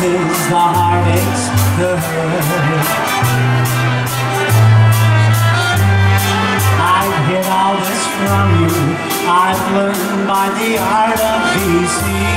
faces, the heartaches, the hurt. I get all this from you. I've learned by the art of peace.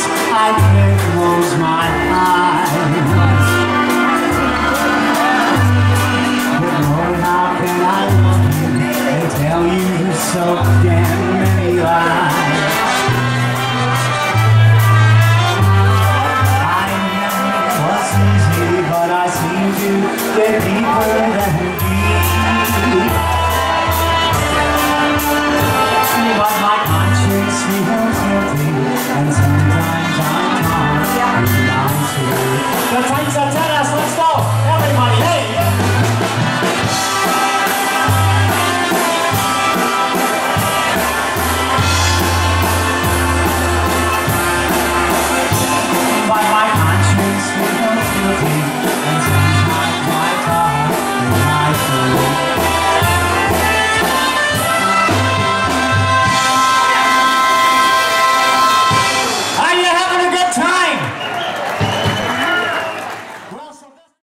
I can close my eyes